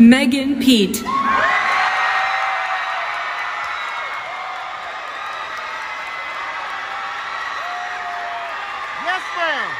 Megan Pete. Yes, ma'am.